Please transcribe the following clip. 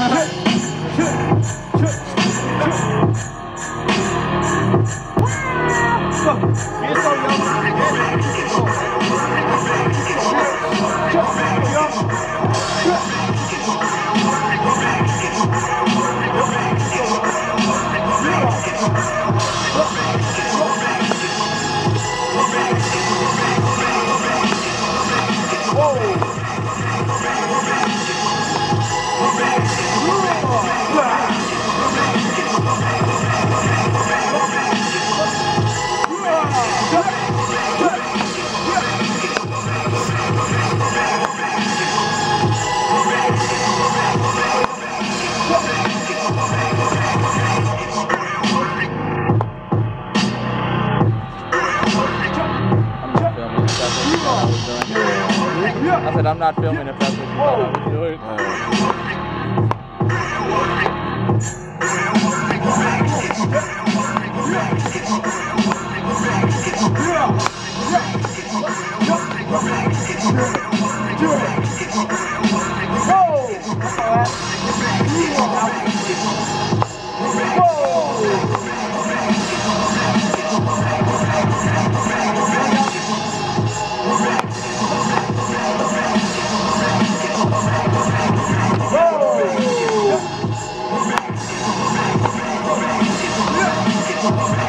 I'm I said I'm not filming if that's what you thought I was doing. Oh,